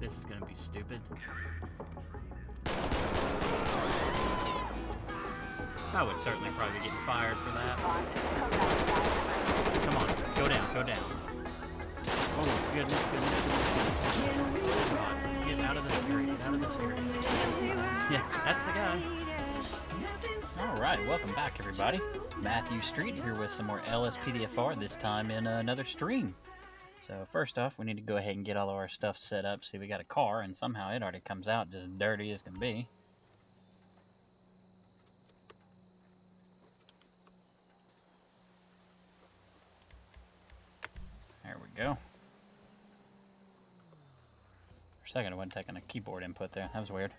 This is gonna be stupid. I would certainly probably getting fired for that. Come on, go down, go down. Oh, goodness, goodness, goodness. On, get out of this area, get out of this area. Yeah, that's the guy. Alright, welcome back everybody. Matthew Street here with some more LSPDFR, this time in another stream. So first off, we need to go ahead and get all of our stuff set up. See, we got a car, and somehow it already comes out just dirty as can be. There we go. For a second, I wasn't taking a keyboard input there. That was weird.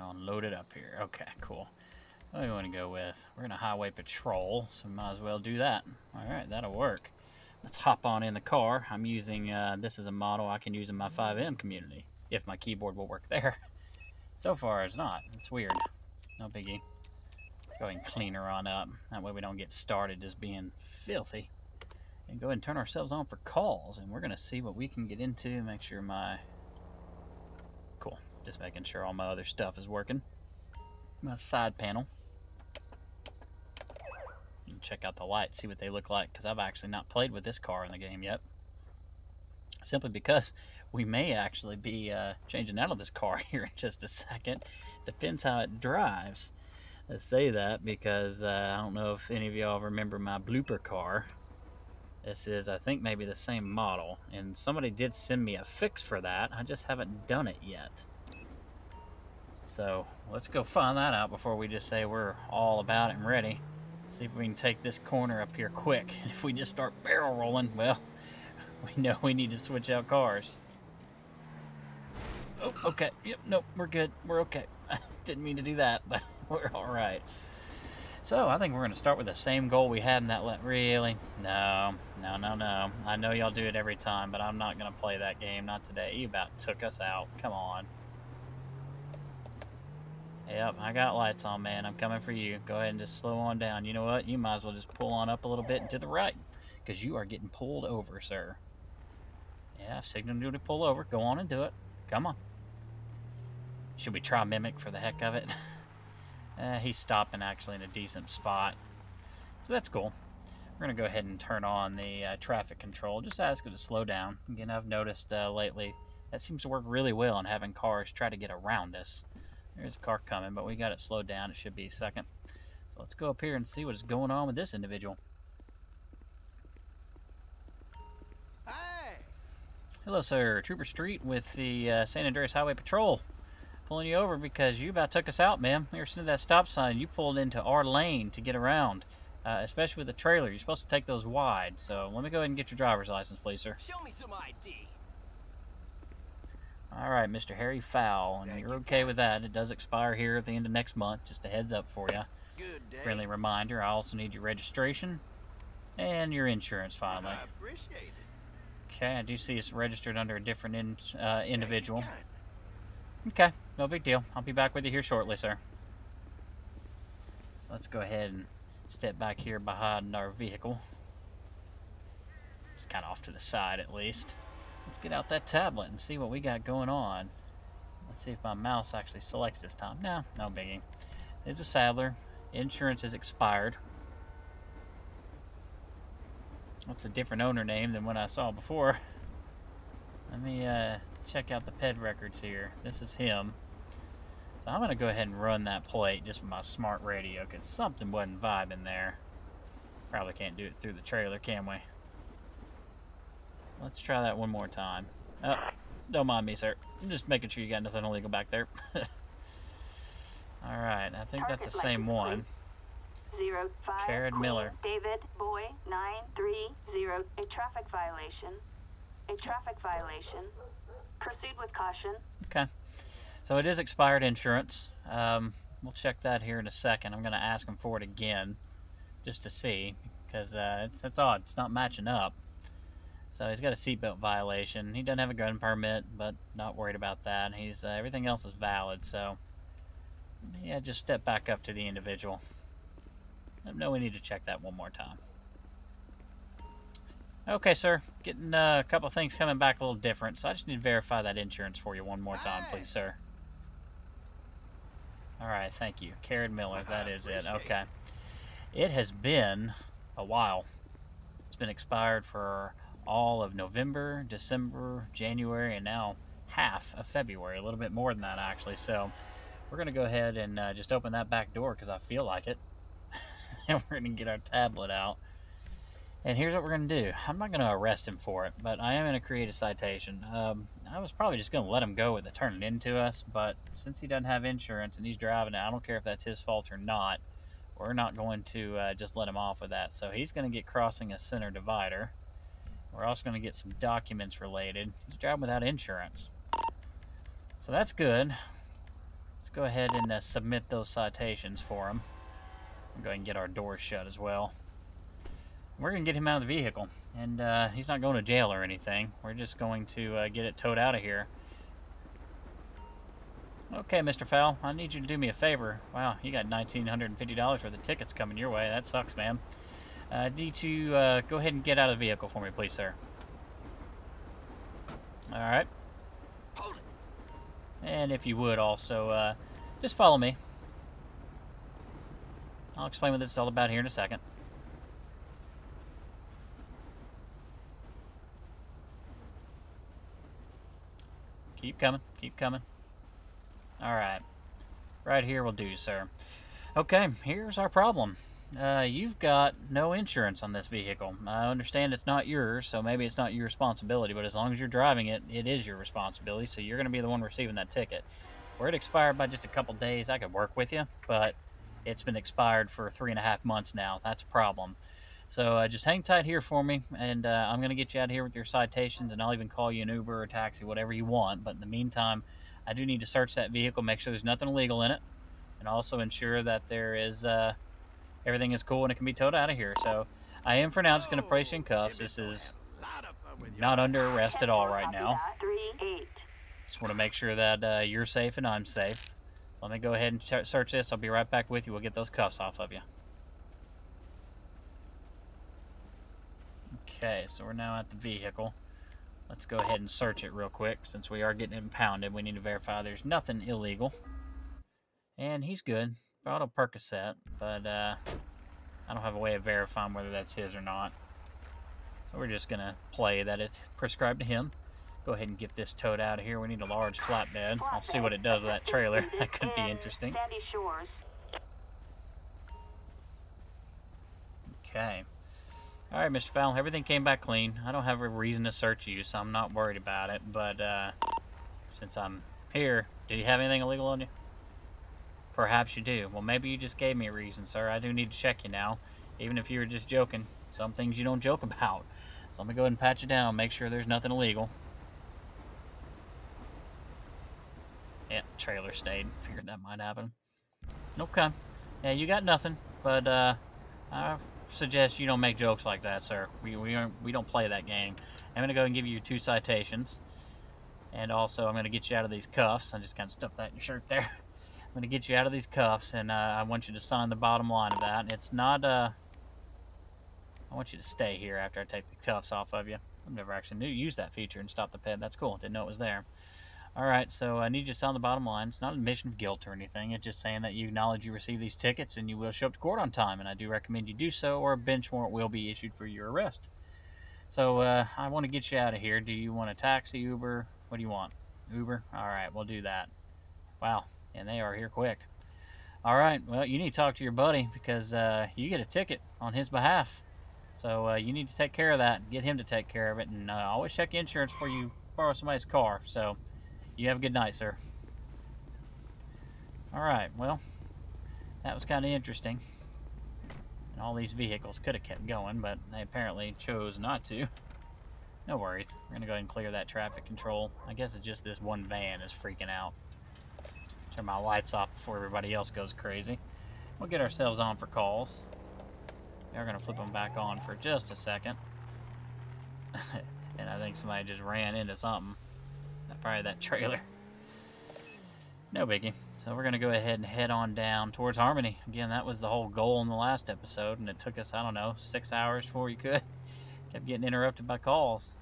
On loaded up here. Okay, cool. What do we want to go with? We're in a highway patrol, so might as well do that. Alright, that'll work. Let's hop on in the car. I'm using, uh, this is a model I can use in my FiveM community, if my keyboard will work there. So far, it's not. It's weird. No biggie. Go ahead and clean her on up. That way we don't get started just being filthy. And go ahead and turn ourselves on for calls, and we're going to see what we can get into. Make sure my... Just making sure all my other stuff is working. My side panel. And check out the lights, see what they look like, because I've actually not played with this car in the game yet. Simply because we may actually be uh, changing out of this car here in just a second. Depends how it drives. I say that because uh, I don't know if any of y'all remember my blooper car. This is, I think, maybe the same model. And somebody did send me a fix for that. I just haven't done it yet. So let's go find that out before we just say we're all about it and ready. See if we can take this corner up here quick. If we just start barrel rolling, well, we know we need to switch out cars. Oh, okay. Yep, nope, we're good. We're okay. Didn't mean to do that, but we're alright. So, I think we're going to start with the same goal we had in that... Le really? No, no, no, no. I know y'all do it every time, but I'm not going to play that game. Not today. You about took us out. Come on. Yep, I got lights on, man. I'm coming for you. Go ahead and just slow on down. You know what? You might as well just pull on up a little bit and to the right. Because you are getting pulled over, sir. Yeah, signal you to pull over. Go on and do it. Come on. Should we try Mimic for the heck of it? eh, he's stopping actually in a decent spot. So that's cool. We're going to go ahead and turn on the uh, traffic control. Just ask it to slow down. Again, I've noticed uh, lately that seems to work really well on having cars try to get around us. There's a car coming, but we got it slowed down. It should be a second. So let's go up here and see what is going on with this individual. Hi. Hello, sir. Trooper Street with the uh, San Andreas Highway Patrol. Pulling you over because you about took us out, ma'am. Ever since that stop sign, you pulled into our lane to get around, uh, especially with the trailer. You're supposed to take those wide. So let me go ahead and get your driver's license, please, sir. Show me some ID. All right, Mr. Harry Fowl, and Thank you're you, okay with that. It does expire here at the end of next month. Just a heads up for you. Good day. Friendly reminder, I also need your registration and your insurance, finally. I appreciate it. Okay, I do see it's registered under a different in, uh, individual. Okay, no big deal. I'll be back with you here shortly, sir. So let's go ahead and step back here behind our vehicle. Just kind of off to the side at least. Let's get out that tablet and see what we got going on. Let's see if my mouse actually selects this time. No, no biggie. It's a Sadler. Insurance is expired. What's a different owner name than what I saw before? Let me uh, check out the ped records here. This is him. So I'm going to go ahead and run that plate just with my smart radio because something wasn't vibing there. Probably can't do it through the trailer, can we? Let's try that one more time. Oh, don't mind me, sir. I'm just making sure you got nothing illegal back there. Alright, I think that's the same one. Zero five. Queen Miller. David Boy nine three zero. A traffic violation. A traffic violation. Proceed with caution. Okay. So it is expired insurance. Um, we'll check that here in a second. I'm going to ask him for it again just to see because uh, it's, it's odd. It's not matching up. So he's got a seatbelt violation. He doesn't have a gun permit, but not worried about that. He's uh, everything else is valid. So yeah, just step back up to the individual. No, we need to check that one more time. Okay, sir. Getting uh, a couple things coming back a little different, so I just need to verify that insurance for you one more time, please, sir. All right, thank you. Karen Miller, that is it. Okay. It has been a while. It's been expired for all of November, December, January, and now half of February. A little bit more than that, actually. So we're going to go ahead and uh, just open that back door because I feel like it. and we're going to get our tablet out. And here's what we're going to do. I'm not going to arrest him for it, but I am going to create a citation. Um, I was probably just going to let him go with it turning into us, but since he doesn't have insurance and he's driving it, I don't care if that's his fault or not. We're not going to uh, just let him off with that. So he's going to get crossing a center divider. We're also going to get some documents related. He's driving without insurance. So that's good. Let's go ahead and uh, submit those citations for him. We'll go ahead and get our doors shut as well. We're going to get him out of the vehicle. And uh, he's not going to jail or anything. We're just going to uh, get it towed out of here. Okay, Mr. Fowl, I need you to do me a favor. Wow, you got $1,950 worth of tickets coming your way. That sucks, man. Uh, need to uh, go ahead and get out of the vehicle for me, please, sir. Alright. And if you would also, uh, just follow me. I'll explain what this is all about here in a second. Keep coming, keep coming. Alright. Right here will do, sir. Okay, here's our problem. Uh, you've got no insurance on this vehicle. I understand it's not yours, so maybe it's not your responsibility, but as long as you're driving it, it is your responsibility, so you're going to be the one receiving that ticket. Were it expired by just a couple days, I could work with you, but it's been expired for three and a half months now. That's a problem. So uh, just hang tight here for me, and uh, I'm going to get you out of here with your citations, and I'll even call you an Uber or taxi, whatever you want. But in the meantime, I do need to search that vehicle, make sure there's nothing illegal in it, and also ensure that there is uh, everything is cool and it can be towed out of here. So I am for now just going to place you in cuffs. This is not under arrest at all right now. Just want to make sure that uh, you're safe and I'm safe. So let me go ahead and search this. I'll be right back with you. We'll get those cuffs off of you. Okay, so we're now at the vehicle. Let's go ahead and search it real quick. Since we are getting impounded, we need to verify there's nothing illegal. And he's good. Bottle Percocet, but uh, I don't have a way of verifying whether that's his or not. So we're just going to play that it's prescribed to him. Go ahead and get this towed out of here. We need a large flatbed. I'll see what it does with that trailer. That could be interesting. Okay. All right, Mr. Fowl. Everything came back clean. I don't have a reason to search you, so I'm not worried about it. But uh, since I'm here, do you have anything illegal on you? Perhaps you do. Well, maybe you just gave me a reason, sir. I do need to check you now, even if you were just joking. Some things you don't joke about. So let me go ahead and pat you down, make sure there's nothing illegal. Yep, trailer stayed. Figured that might happen. Okay. Yeah, you got nothing, but uh, I suggest you don't make jokes like that, sir. We we aren't, we don't play that game. I'm gonna go and give you two citations, and also I'm gonna get you out of these cuffs. I just kind of stuffed that in your shirt there. I'm gonna get you out of these cuffs, and uh, I want you to sign the bottom line of that. It's not uh. I want you to stay here after I take the cuffs off of you. I've never actually knew use that feature and Stop the Ped. That's cool. Didn't know it was there. All right, so I need you to sign the bottom line. It's not an admission of guilt or anything. It's just saying that you acknowledge you received these tickets and you will show up to court on time. And I do recommend you do so, or a bench warrant will be issued for your arrest. So uh, I want to get you out of here. Do you want a taxi, Uber? What do you want? Uber? All right, we'll do that. Wow, and they are here quick. All right, well, you need to talk to your buddy because uh, you get a ticket on his behalf. So uh, you need to take care of that. Get him to take care of it, and uh, always check insurance before you borrow somebody's car. So you have a good night, sir. All right, well, that was kind of interesting. And all these vehicles could have kept going, but they apparently chose not to. No worries. We're going to go ahead and clear that traffic control. I guess it's just this one van is freaking out. Turn my lights off before everybody else goes crazy. We'll get ourselves on for calls. We're going to flip them back on for just a second. and I think somebody just ran into something. Probably that trailer. No biggie. So we're going to go ahead and head on down towards Harmony. Again, that was the whole goal in the last episode, and it took us, I don't know, six hours before we could. Kept getting interrupted by calls.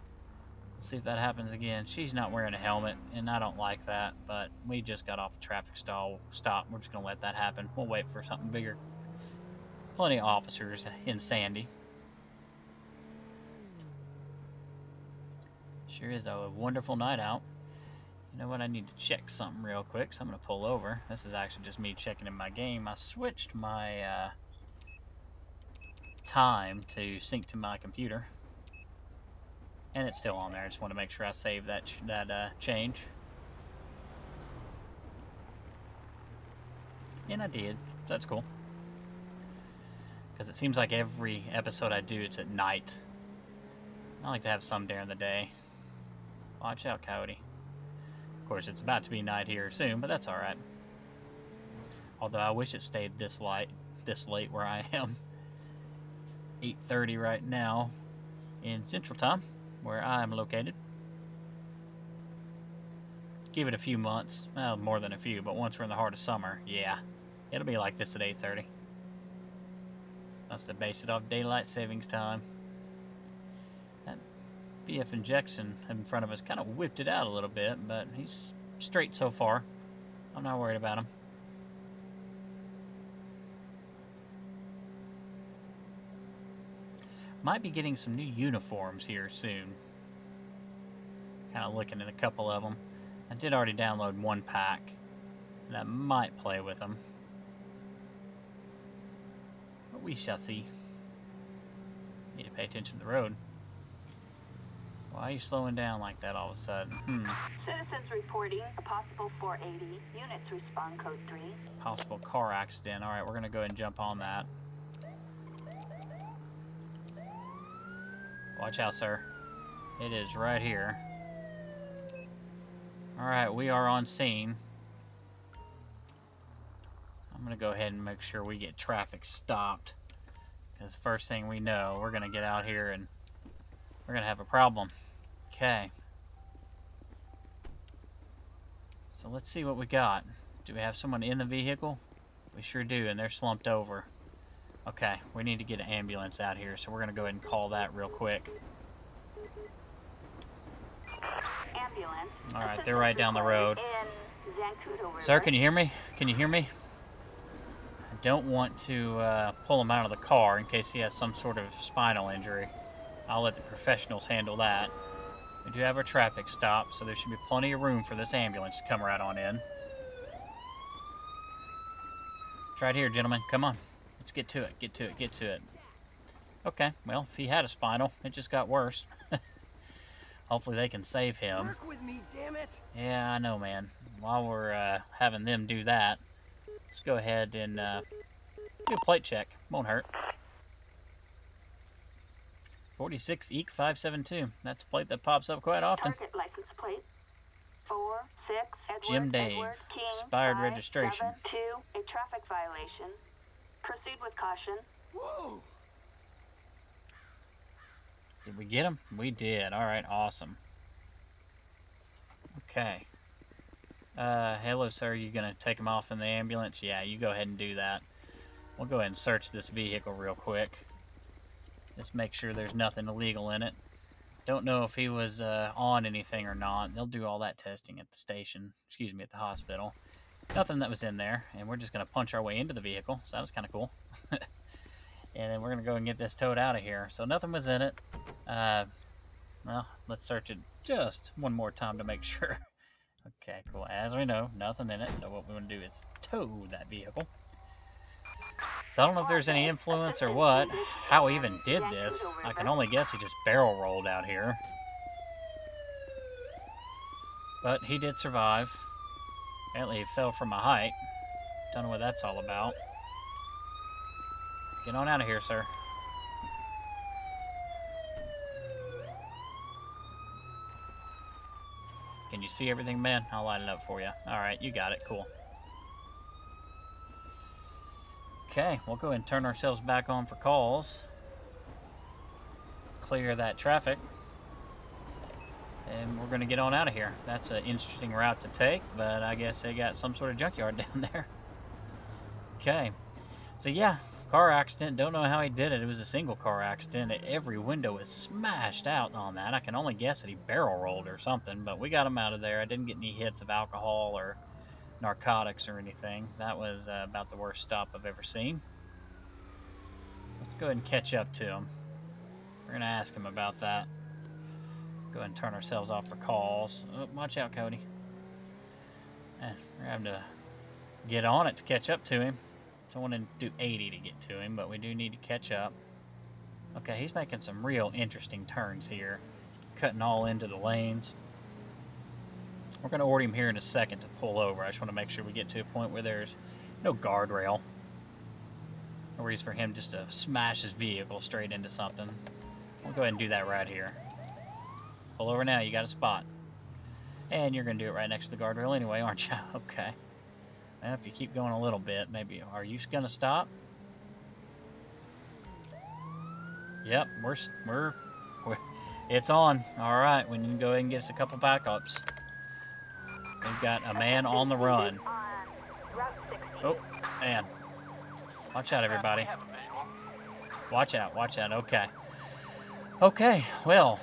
See if that happens again. She's not wearing a helmet, and I don't like that, but we just got off a traffic stall stop. We're just going to let that happen. We'll wait for something bigger. Plenty of officers in Sandy. Sure is a wonderful night out. You know what? I need to check something real quick, so I'm going to pull over. This is actually just me checking in my game. I switched my uh, time to sync to my computer. And it's still on there. I just want to make sure I save that, that uh, change. And I did. That's cool. Because it seems like every episode I do, it's at night. I like to have some during the day. Watch out, Coyote. Of course, it's about to be night here soon, but that's alright. Although I wish it stayed this light, this late where I am. It's 8.30 right now in Central Time, where I am located. Give it a few months. Well, more than a few, but once we're in the heart of summer, yeah. It'll be like this at 8.30. That's to base it off daylight savings time. That BF injection in front of us kind of whipped it out a little bit, but he's straight so far. I'm not worried about him. Might be getting some new uniforms here soon. Kind of looking at a couple of them. I did already download one pack, and I might play with them. But we shall see. Need to pay attention to the road. Why are you slowing down like that all of a sudden? Hmm. Citizens reporting a possible 480. Units respond code 3. Possible car accident. Alright, we're going to go ahead and jump on that. Watch out, sir. It is right here. Alright, we are on scene. I'm going to go ahead and make sure we get traffic stopped. Because first thing we know, we're going to get out here and we're going to have a problem. Okay. So let's see what we got. Do we have someone in the vehicle? We sure do, and they're slumped over. Okay, we need to get an ambulance out here, so we're going to go ahead and call that real quick. Ambulance. Alright, they're right down the road. In Zancudo River. Sir, can you hear me? Can you hear me? I don't want to uh, pull him out of the car in case he has some sort of spinal injury. I'll let the professionals handle that. We do have a traffic stop, so there should be plenty of room for this ambulance to come right on in. It's right here, gentlemen. Come on. Let's get to it. Get to it. Get to it. Okay, well, if he had a spinal, it just got worse. Hopefully they can save him. Work with me, damn it. Yeah, I know, man. While we're uh, having them do that, let's go ahead and uh, do a plate check. Won't hurt. 46 EEK 572. That's a plate that pops up quite often. Target license plate. 4, 6, Edward, Jim Dave. Edward, King, Expired five, registration. seven, 2, a traffic violation. Proceed with caution. Whoa. Did we get him? We did. All right, awesome. Okay. Uh, hello, sir. You gonna take him off in the ambulance? Yeah, you go ahead and do that. We'll go ahead and search this vehicle real quick. Just make sure there's nothing illegal in it. Don't know if he was uh, on anything or not. They'll do all that testing at the station. Excuse me, at the hospital. Nothing that was in there, and we're just gonna punch our way into the vehicle. So that was kind of cool. and then we're gonna go and get this towed out of here. So nothing was in it. Uh, well, let's search it just one more time to make sure. okay, cool. As we know, nothing in it. So what we want to do is tow that vehicle. So I don't know if there's any influence or what, how he even did this. I can only guess he just barrel rolled out here. But he did survive. Apparently he fell from a height. Don't know what that's all about. Get on out of here, sir. Can you see everything, man? I'll light it up for you. Alright, you got it. Cool. Okay, we'll go and turn ourselves back on for calls. Clear that traffic. And we're going to get on out of here. That's an interesting route to take, but I guess they got some sort of junkyard down there. Okay. So yeah, car accident. Don't know how he did it. It was a single car accident. Every window was smashed out on that. I can only guess that he barrel rolled or something, but we got him out of there. I didn't get any hits of alcohol or narcotics or anything. That was uh, about the worst stop I've ever seen. Let's go ahead and catch up to him. We're going to ask him about that. Go ahead and turn ourselves off for calls. Oh, watch out, Cody. Eh, we're having to get on it to catch up to him. Don't want to do 80 to get to him, but we do need to catch up. Okay, he's making some real interesting turns here. Cutting all into the lanes. We're going to order him here in a second to pull over. I just want to make sure we get to a point where there's no guardrail. No reason for him just to smash his vehicle straight into something. We'll go ahead and do that right here. Pull over now, you got a spot. And you're going to do it right next to the guardrail anyway, aren't you? okay. Well, if you keep going a little bit, maybe... Are you going to stop? Yep, we're, we're, we're... It's on. All right, we need to go ahead and get us a couple backups. We've got a man on the run. Oh, man. Watch out, everybody. Watch out, watch out. Okay. Okay, well,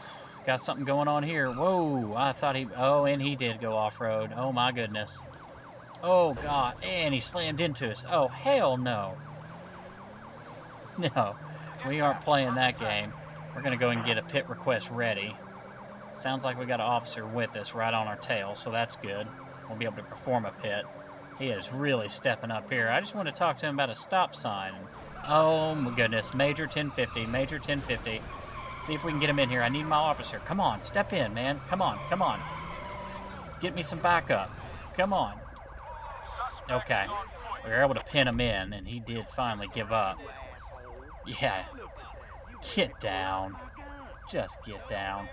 got something going on here. Whoa, I thought he... Oh, and he did go off-road. Oh, my goodness. Oh, God. And he slammed into us. Oh, hell no. No, we aren't playing that game. We're going to go and get a pit request ready. Sounds like we got an officer with us right on our tail, so that's good. We'll be able to perform a pit. He is really stepping up here. I just want to talk to him about a stop sign. Oh, my goodness. Major 1050, Major 1050. See if we can get him in here. I need my officer. Come on, step in, man. Come on, come on. Get me some backup. Come on. Okay. We were able to pin him in, and he did finally give up. Yeah. Get down. Just get down.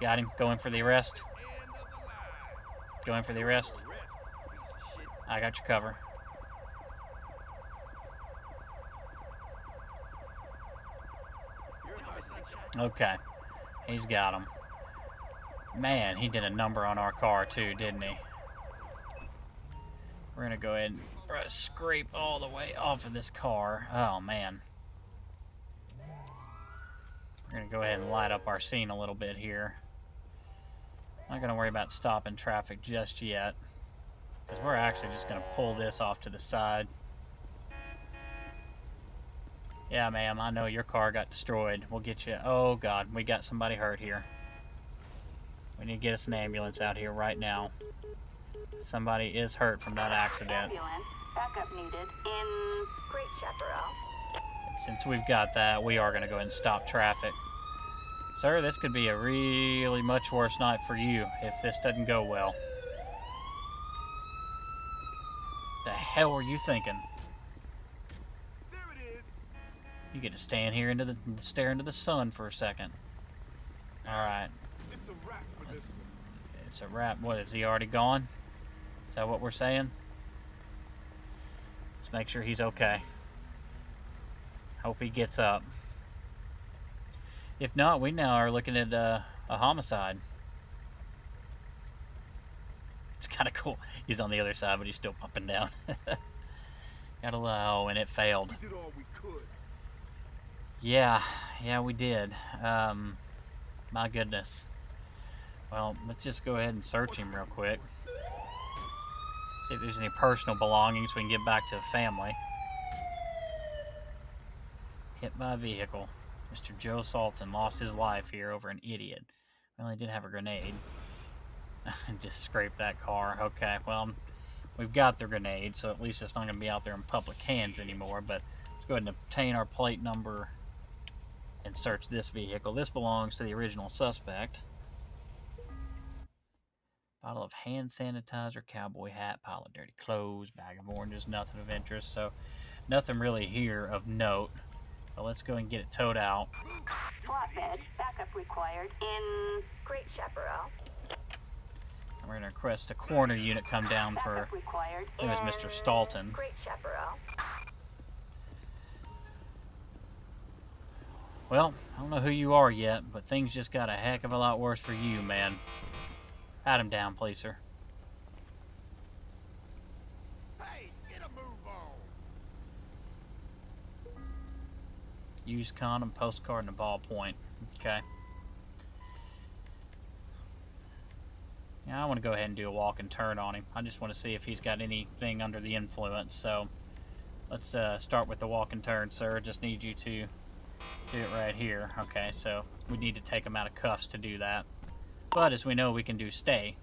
Got him. Going for the arrest. Going for the arrest. I got your cover. Okay. He's got him. Man, he did a number on our car too, didn't he? We're gonna go ahead and scrape all the way off of this car. Oh man. We're gonna go ahead and light up our scene a little bit here. Not gonna worry about stopping traffic just yet. Because we're actually just gonna pull this off to the side. Yeah, ma'am, I know your car got destroyed. We'll get you... Oh, God, we got somebody hurt here. We need to get us an ambulance out here right now. Somebody is hurt from that accident. Ambulance. Backup needed in Great Chaparral. Since we've got that, we are going to go ahead and stop traffic. Sir, this could be a really much worse night for you if this doesn't go well. The hell were you thinking? There it is. You get to stand here into the stare into the sun for a second. All right, It's a wrap for this one. it's a wrap. What is he already gone? Is that what we're saying? Let's make sure he's okay. Hope he gets up. If not, we now are looking at uh, a homicide. It's kind of cool. He's on the other side, but he's still pumping down. Gotta allow, and it failed. We did all we could. Yeah, yeah, we did. Um, my goodness. Well, let's just go ahead and search him real quick. See if there's any personal belongings we can get back to the family. Hit by a vehicle. Mr. Joe Salton lost his life here over an idiot. Well, he did have a grenade. just scrape that car. Okay, well, we've got the grenade, so at least it's not going to be out there in public hands anymore. But let's go ahead and obtain our plate number and search this vehicle. This belongs to the original suspect. Bottle of hand sanitizer, cowboy hat, pile of dirty clothes, bag of oranges, nothing of interest. So, nothing really here of note. But let's go and get it towed out. Backup required in Great Chaparral. And we're going to request a coroner unit come down for. It was Mr. Stalton. Great Chaparral. Well, I don't know who you are yet, but things just got a heck of a lot worse for you, man. Pat him down, please, sir. Hey, get a move on. Use condom, postcard, and a ballpoint. Okay. Yeah, I want to go ahead and do a walk and turn on him. I just want to see if he's got anything under the influence. So let's uh, start with the walk and turn, sir. Just need you to do it right here. Okay, so we need to take him out of cuffs to do that. But as we know, we can do stay.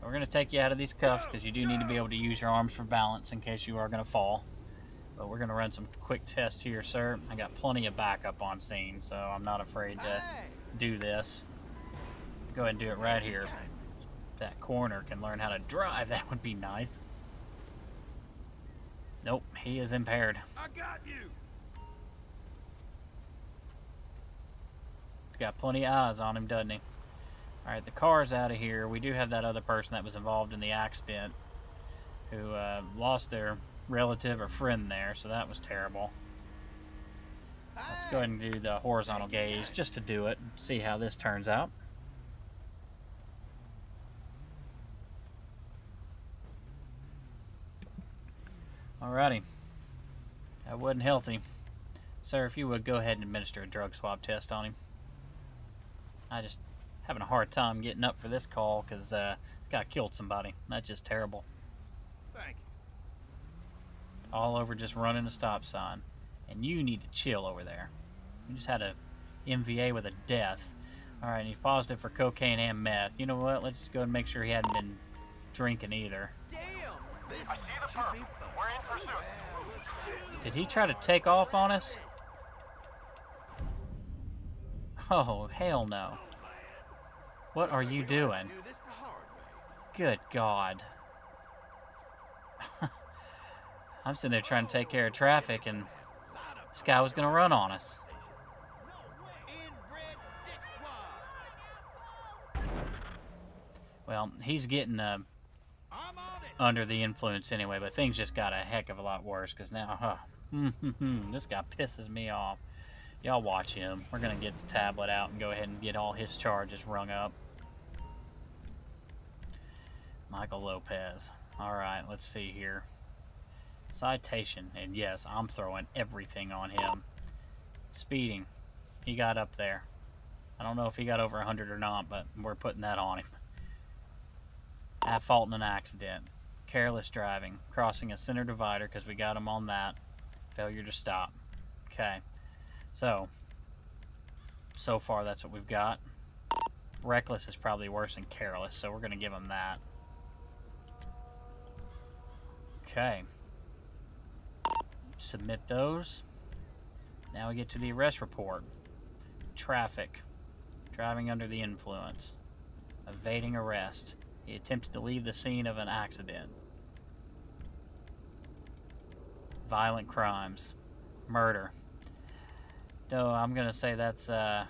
So we're going to take you out of these cuffs because you do need to be able to use your arms for balance in case you are going to fall. But we're going to run some quick tests here, sir. I got plenty of backup on scene, so I'm not afraid to do this. Go ahead and do it right here. If that corner can learn how to drive, that would be nice. Nope, he is impaired. I got you. He's got plenty of eyes on him, doesn't he? Alright, the car's out of here. We do have that other person that was involved in the accident who uh, lost their relative or friend there, so that was terrible. Let's go ahead and do the horizontal gaze just to do it, and see how this turns out. Alrighty. That wasn't healthy. Sir, if you would go ahead and administer a drug swab test on him. I just having a hard time getting up for this call because uh, this guy killed somebody. That's just terrible. Thank you. All over just running a stop sign. And you need to chill over there. You just had a MVA with a death. Alright, and he's positive for cocaine and meth. You know what? Let's just go and make sure he hadn't been drinking either. Damn. This I see the should We're in pursuit. Did he try to take off on us? Oh, hell no. What are you doing? Good God. I'm sitting there trying to take care of traffic, and this guy was going to run on us. Well, he's getting uh, under the influence anyway, but things just got a heck of a lot worse because now, huh, hmm, hmm, hmm. this guy pisses me off. Y'all watch him. We're going to get the tablet out and go ahead and get all his charges rung up. Michael Lopez. Alright, let's see here. Citation. And yes, I'm throwing everything on him. Speeding. He got up there. I don't know if he got over 100 or not, but we're putting that on him. At fault in an accident. Careless driving. Crossing a center divider because we got him on that. Failure to stop. Okay. So, so far that's what we've got. Reckless is probably worse than careless, so we're going to give him that. Okay. Submit those. Now we get to the arrest report. Traffic. Driving under the influence. Evading arrest. He attempted to leave the scene of an accident. Violent crimes. Murder. Though I'm gonna say that's uh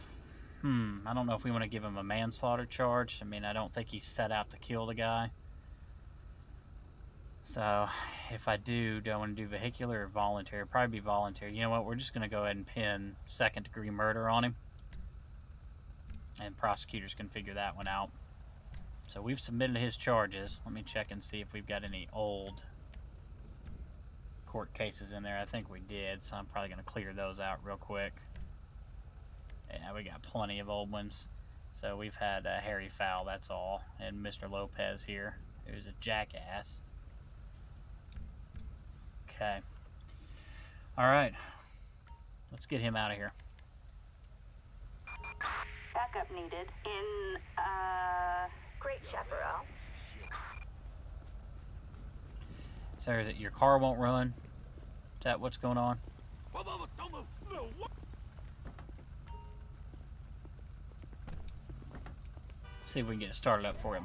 hmm, I don't know if we want to give him a manslaughter charge. I mean I don't think he set out to kill the guy. So if I do, do I want to do vehicular or voluntary? Probably be voluntary. You know what, we're just gonna go ahead and pin second degree murder on him. And prosecutors can figure that one out. So we've submitted his charges. Let me check and see if we've got any old court cases in there. I think we did, so I'm probably going to clear those out real quick. Yeah, we got plenty of old ones. So we've had uh, Harry Fowl, that's all, and Mr. Lopez here, who's a jackass. Okay. All right. Let's get him out of here. Backup needed in, uh, Great Chaparral. Sir, is it your car won't run? Is that what's going on? Whoa, whoa, whoa, See if we can get it started up for him.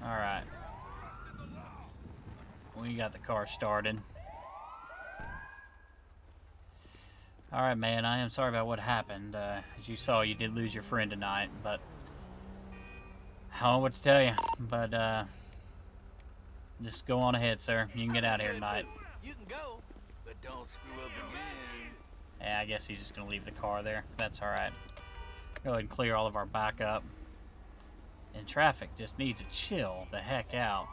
Alright. We got the car started. Alright, man, I am sorry about what happened. Uh, as you saw, you did lose your friend tonight, but... I don't know what to tell you, but, uh... Just go on ahead, sir. You can get out of here tonight. You can go, But don't screw up again. Yeah, I guess he's just gonna leave the car there. That's alright. Go ahead and clear all of our backup. And traffic just needs to chill the heck out.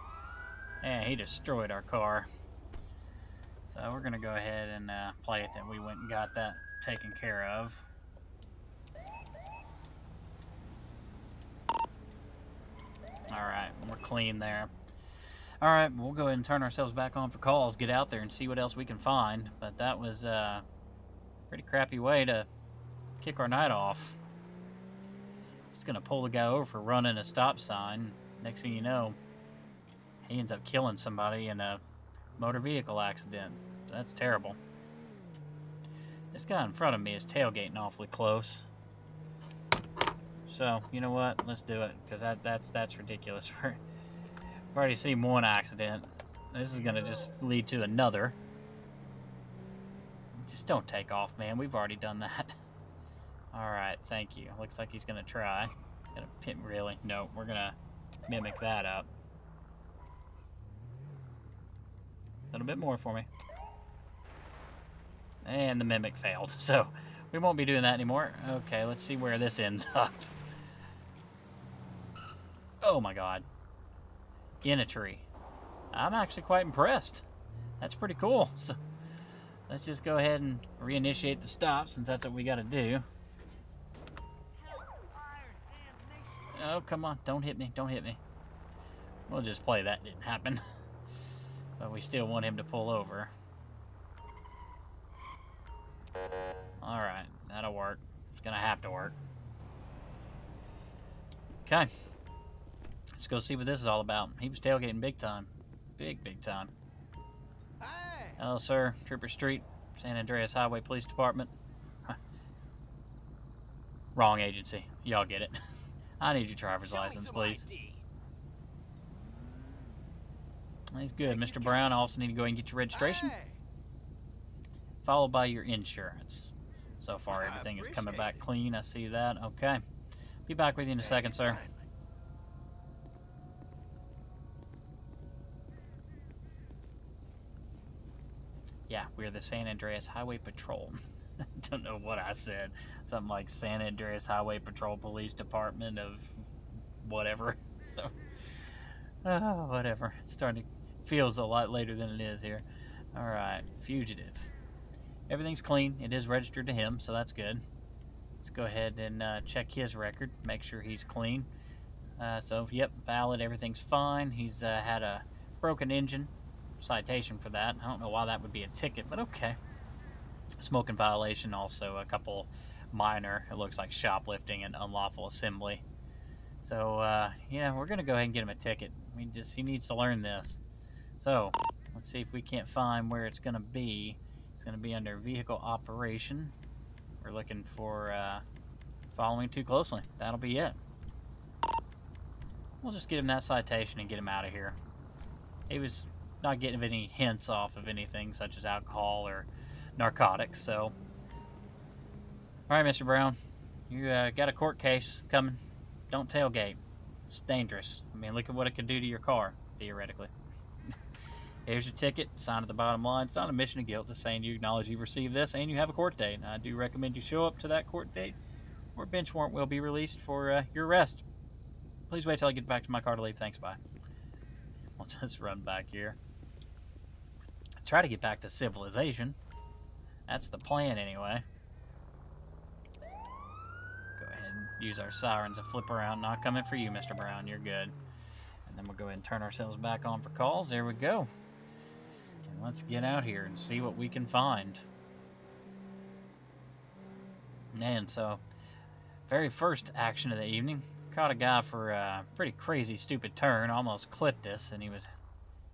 And he destroyed our car. So we're gonna go ahead and uh, play it that we went and got that taken care of. Alright, we're clean there. Alright, we'll go ahead and turn ourselves back on for calls, get out there and see what else we can find. But that was uh, a pretty crappy way to kick our night off. Just gonna pull the guy over for running a stop sign. Next thing you know, he ends up killing somebody in a motor vehicle accident. That's terrible. This guy in front of me is tailgating awfully close. So, you know what? Let's do it, because that, that's that's ridiculous. We've already seen one accident. This is going to just lead to another. Just don't take off, man. We've already done that. Alright, thank you. Looks like he's to try. He's to pin... Really? No, we're to mimic that up. A little bit more for me. And the mimic failed, so we won't be doing that anymore. Okay, let's see where this ends up. Oh my god. In a tree. I'm actually quite impressed. That's pretty cool. So let's just go ahead and reinitiate the stop since that's what we gotta do. Oh, come on. Don't hit me. Don't hit me. We'll just play that didn't happen. But we still want him to pull over. Alright, that'll work. It's gonna have to work. Okay. Let's go see what this is all about. He was tailgating big time. Big, big time. Hello, sir. Trooper Street, San Andreas Highway Police Department. Wrong agency. Y'all get it. I need your driver's license, please. He's good. Mr. Brown, I also need to go ahead and get your registration. Followed by your insurance. So far, everything is coming back clean. I see that. Okay. Be back with you in a second, sir. Yeah, we're the San Andreas Highway Patrol. Don't know what I said. Something like San Andreas Highway Patrol Police Department of whatever. So, oh, whatever. It's starting to feels a lot later than it is here. All right, fugitive. Everything's clean. It is registered to him, so that's good. Let's go ahead and uh, check his record. Make sure he's clean. Uh, so, yep, valid. Everything's fine. He's uh, had a broken engine citation for that. I don't know why that would be a ticket, but okay. Smoking violation, also a couple minor, it looks like shoplifting and unlawful assembly. So, uh, yeah, we're going to go ahead and get him a ticket. We just, he needs to learn this. So, let's see if we can't find where it's going to be. It's going to be under vehicle operation. We're looking for uh, following too closely. That'll be it. We'll just get him that citation and get him out of here. He was not getting any hints off of anything such as alcohol or narcotics, so... Alright, Mr. Brown. You uh, got a court case coming. Don't tailgate. It's dangerous. I mean, look at what it could do to your car, theoretically. Here's your ticket, sign at the bottom line. It's not a mission of guilt, just saying you acknowledge you've received this and you have a court date. I do recommend you show up to that court date or bench warrant will be released for uh, your arrest. Please wait till I get back to my car to leave. Thanks, bye. We'll just run back here. Try to get back to civilization. That's the plan, anyway. Go ahead and use our sirens to flip around. Not coming for you, Mr. Brown. You're good. And then we'll go ahead and turn ourselves back on for calls. There we go. And let's get out here and see what we can find. And so, very first action of the evening, caught a guy for a pretty crazy, stupid turn, almost clipped us, and he was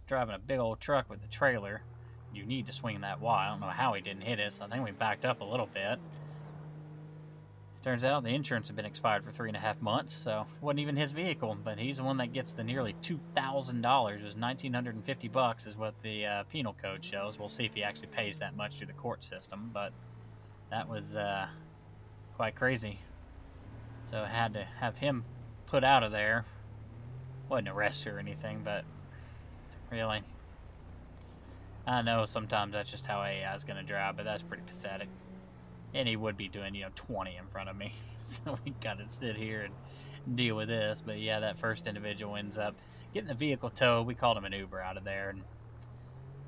driving a big old truck with a trailer. You need to swing that wide. I don't know how he didn't hit us. I think we backed up a little bit. Turns out the insurance had been expired for three and a half months, so it wasn't even his vehicle. But he's the one that gets the nearly two thousand dollars. It was nineteen hundred and fifty bucks, is what the uh, penal code shows. We'll see if he actually pays that much through the court system. But that was uh, quite crazy. So I had to have him put out of there. wasn't arrested or anything, but really, I know sometimes that's just how AI is going to drive, but that's pretty pathetic. And he would be doing, you know, 20 in front of me. So we got to sit here and deal with this. But yeah, that first individual ends up getting the vehicle towed. We called him an Uber out of there and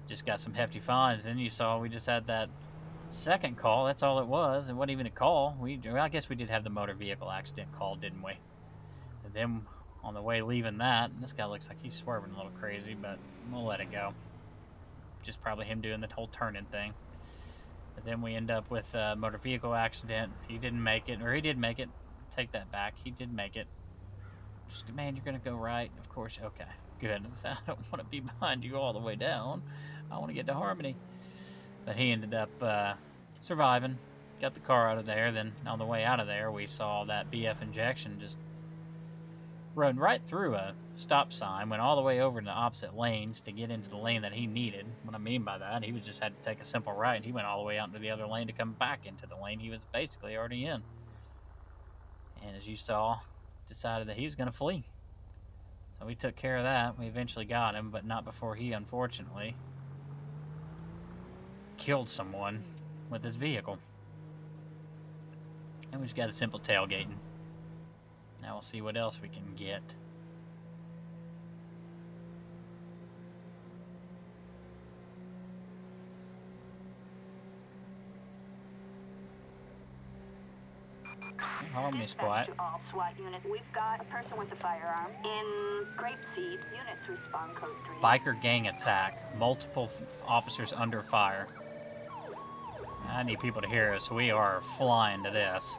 just got some hefty fines. And you saw we just had that second call. That's all it was. It wasn't even a call. We, I guess we did have the motor vehicle accident call, didn't we? And then on the way leaving that, this guy looks like he's swerving a little crazy, but we'll let it go. Just probably him doing the whole turning thing. But then we end up with a motor vehicle accident. He didn't make it, or he did make it. Take that back. He did make it. Just, man, you're gonna go right. Of course. Okay. Good. I don't want to be behind you all the way down. I want to get to Harmony. But he ended up uh, surviving. Got the car out of there. Then on the way out of there, we saw that BF injection just run right through a stop sign, went all the way over to the opposite lanes to get into the lane that he needed. What I mean by that, he was just had to take a simple right. He went all the way out into the other lane to come back into the lane he was basically already in. And as you saw, decided that he was going to flee. So we took care of that. We eventually got him, but not before he, unfortunately, killed someone with his vehicle. And we just got a simple tailgating. Now we'll see what else we can get. Harmony Squad. Dispatch all SWAT units. We've got a person with a firearm in Grapeseed. Units respond code 3. Biker gang attack. Multiple f- officers under fire. I need people to hear us. We are flying to this.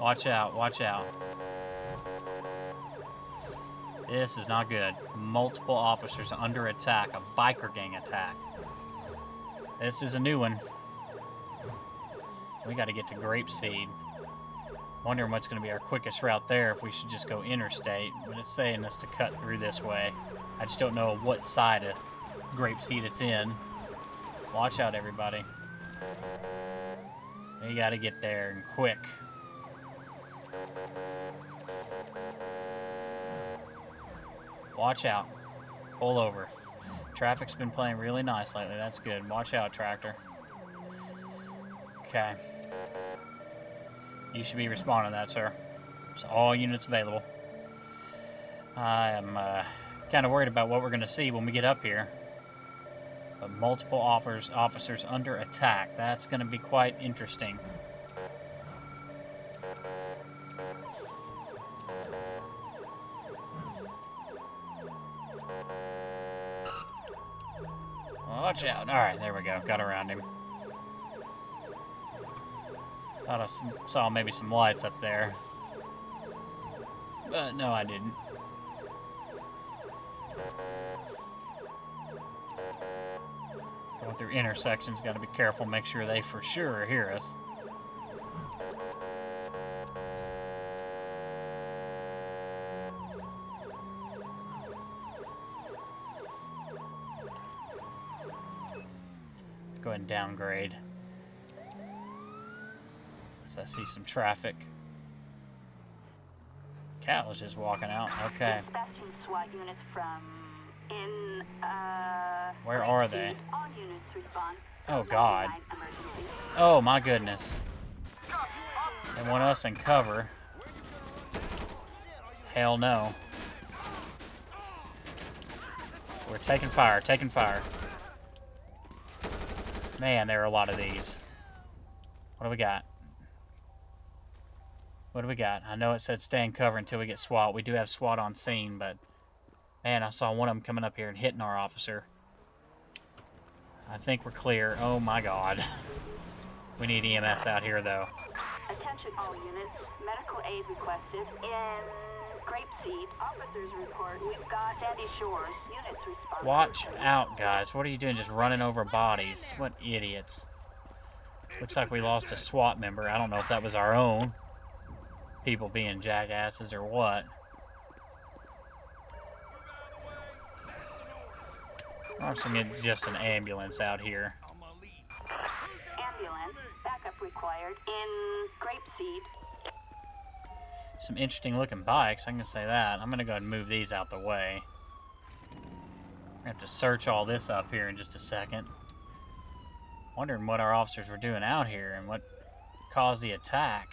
Watch out, watch out. This is not good. Multiple officers under attack. A biker gang attack. This is a new one. We got to get to Grapeseed. Wondering what's going to be our quickest route there if we should just go interstate. But it's saying us to cut through this way. I just don't know what side of Grapeseed it's in. Watch out, everybody. We got to get there and quick. Watch out. Pull over. Traffic's been playing really nice lately. That's good. Watch out, tractor. Okay. You should be responding to that, sir. It's all units available. I am uh, kind of worried about what we're going to see when we get up here. But multiple offers, officers under attack. That's going to be quite interesting. Watch out. Alright, there we go. Got around him. Thought I saw maybe some lights up there. But no, I didn't. Going through intersections, got to be careful, make sure they for sure hear us. Go ahead and downgrade. As I see some traffic. Cat was just walking out. Okay. Dispatching SWAT units from in uh Where are they? All units respond. Oh, God. Oh my goodness. They want us in cover. Hell no. We're taking fire, taking fire. Man, there are a lot of these. What do we got? What do we got? I know it said stay in cover until we get SWAT. We do have SWAT on scene, but man, I saw one of them coming up here and hitting our officer. I think we're clear. Oh my god. We need EMS out here though. Attention all units. Medical aid requested in Grapeseed. Officers report we've got Sandy Shores. Units respond. Watch out, guys. What are you doing just running over bodies? What idiots. Looks like we lost a SWAT member. I don't know if that was our own. People being jackasses or what. Or some just an ambulance out here. Ambulance. Backup required in Grapeseed. Some interesting looking bikes, I can say that. I'm gonna go ahead and move these out the way. I have to search all this up here in just a second. Wondering what our officers were doing out here and what caused the attack.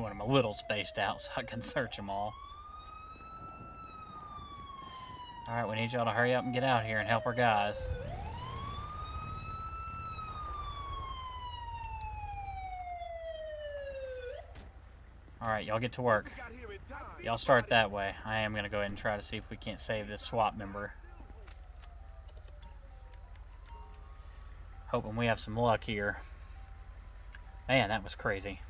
Want them a little spaced out so I can search them all. Alright, we need y'all to hurry up and get out here and help our guys. Alright, y'all get to work. Y'all start that way. I am going to go ahead and try to see if we can't save this SWAT member. Hoping we have some luck here. Man, that was crazy.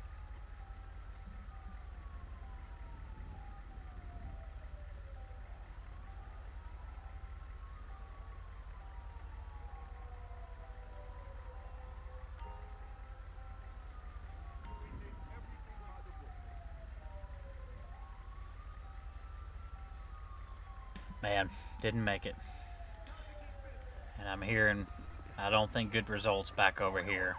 Man, didn't make it. And I'm hearing, I don't think good results back over here.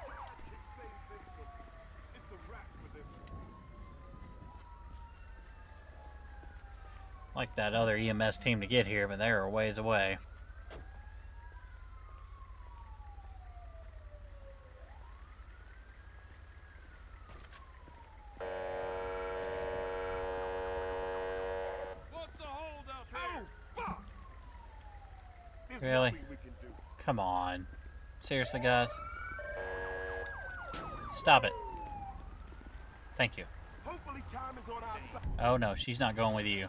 Like that other EMS team to get here, but they're a ways away. What's the hold up here? Oh, fuck! There's Really? nothing we can do. Come on. Seriously, guys? Stop it. Thank you. Hopefully time is on our side. Oh no, she's not going with you.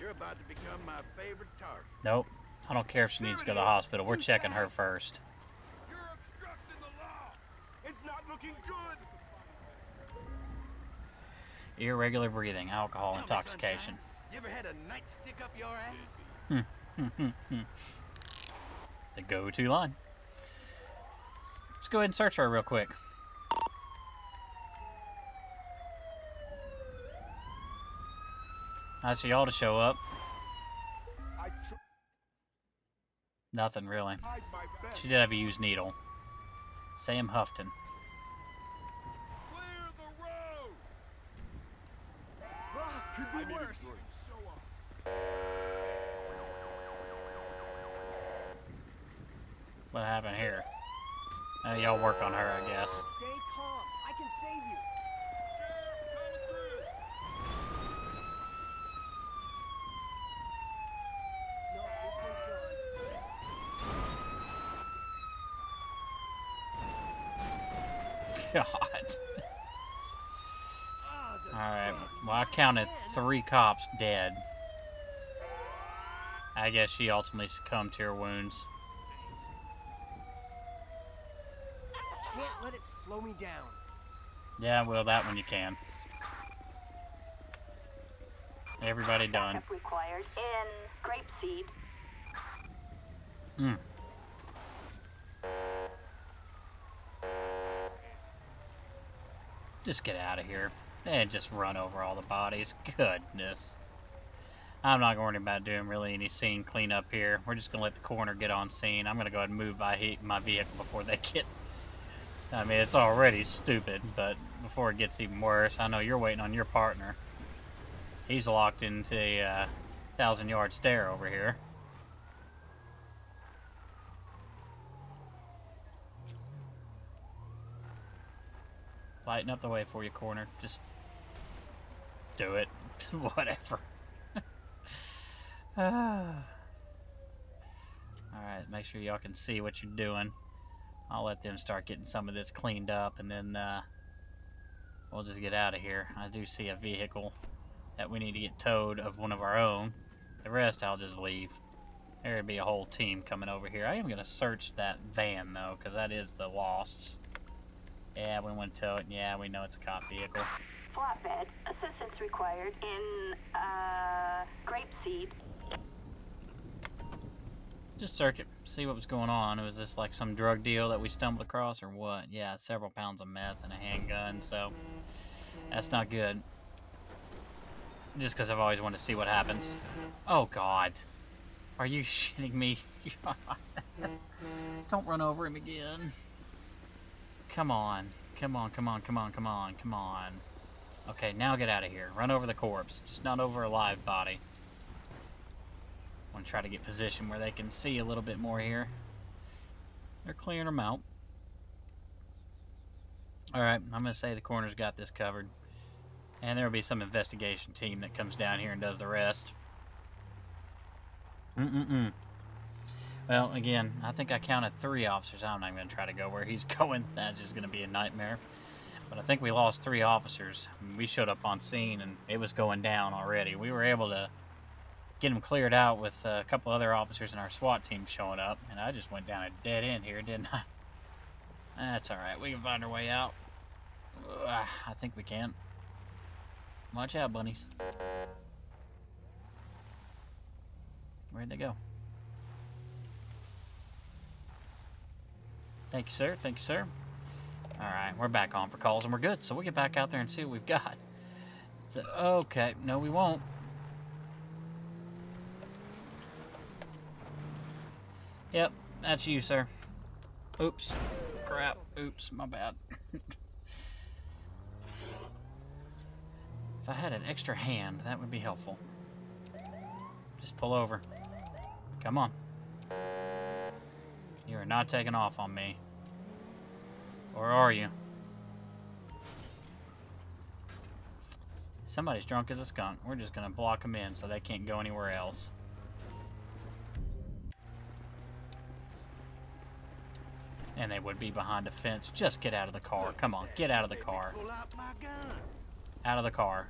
You're about to become my favorite target. Nope. I don't care if she needs to go to the hospital. We're checking her first. You're obstructing the law. It's not looking good. Irregular breathing, alcohol Tell intoxication. sunshine, You ever had a nightstick up your ass? Hmm, hmm, hmm, the go-to line. Let's go ahead and search her real quick. I see y'all to show up. I Nothing really. tried my best. She did have a used needle. Sam Houghton. Clear the road. Ah, could be need worse. drink. Show up. What happened here? Uh, y'all work on her, I guess. Stay calm. I can save you. Sheriff, coming through. No, this one's gone. God. Alright, well, I counted three cops dead. I guess she ultimately succumbed to her wounds. Can't let it slow me down. Yeah, well, that one you can. Everybody done. Backup required in grapeseed. Hmm. Just get out of here. And just run over all the bodies. Goodness. I'm not worried about doing really any scene cleanup here. We're just going to let the coroner get on scene. I'm going to go ahead and move my, he- my vehicle before they get... I mean, it's already stupid, but before it gets even worse, I know you're waiting on your partner. He's locked into a uh, thousand-yard stare over here. Lighten up the way for you, corner. Just do it. Whatever. Alright, make sure y'all can see what you're doing. I'll let them start getting some of this cleaned up and then uh, we'll just get out of here. I do see a vehicle that we need to get towed of one of our own. The rest I'll just leave. There'd be a whole team coming over here. I am going to search that van though, because that is the Losts. Yeah, we want to it. Yeah, we know it's a cop vehicle. Flatbed. Assistance required in uh, grapeseed. Just search it, see what was going on. It Was this like some drug deal that we stumbled across or what? Yeah, several pounds of meth and a handgun, so that's not good. Just because I've always wanted to see what happens. Oh, God. Are you shitting me? Don't run over him again. Come on. Come on, come on, come on, come on, come on. Okay, now get out of here. Run over the corpse, just not over a live body. Want to try to get position where they can see a little bit more here. They're clearing them out. Alright, I'm going to say the coroner's got this covered. And there will be some investigation team that comes down here and does the rest. Mm-mm-mm. Well, again, I think I counted three officers. I'm not going to try to go where he's going. That's just going to be a nightmare. But I think we lost three officers. We showed up on scene and it was going down already. We were able to get them cleared out with a couple other officers in our SWAT team showing up. And I just went down a dead end here, didn't I? That's alright. We can find our way out. Uh, I think we can. Watch out, bunnies. Where'd they go? Thank you, sir. Thank you, sir. Alright, we're back on for calls and we're good. So we'll get back out there and see what we've got. So, okay, no we won't. Yep, that's you, sir. Oops. Crap. Oops, my bad. if I had an extra hand, that would be helpful. Just pull over. Come on. You are not taking off on me. Or are you? Somebody's drunk as a skunk. We're just going to block them in so they can't go anywhere else. And they would be behind a fence. Just get out of the car. Come on, get out of the car. Out my gun. Out of the car.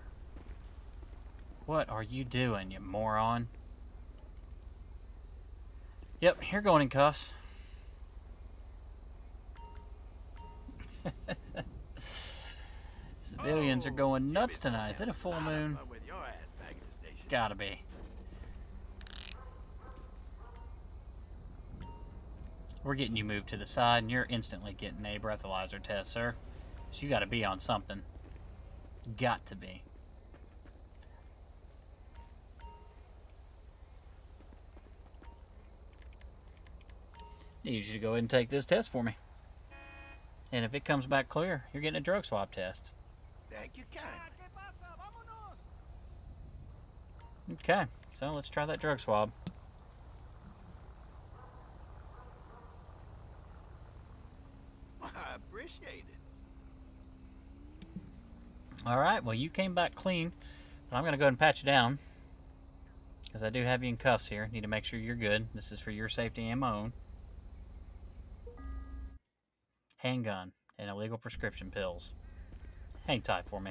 What are you doing, you moron? Yep, you're going in cuffs. Civilians are oh, going nuts tonight. Is it a full moon? With your ass back in the station. Gotta be. We're getting you moved to the side, and you're instantly getting a breathalyzer test, sir. So you gotta be on something. Got to be. Need you to go ahead and take this test for me. And if it comes back clear, you're getting a drug swab test. Thank you kindly. Okay, so let's try that drug swab. I appreciate it. All right, well, you came back clean. But I'm going to go ahead and patch you down. Because I do have you in cuffs here. Need to make sure you're good. This is for your safety and my own. Handgun and illegal prescription pills. Hang tight for me.